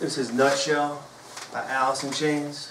This is Nutshell by Allison Chains.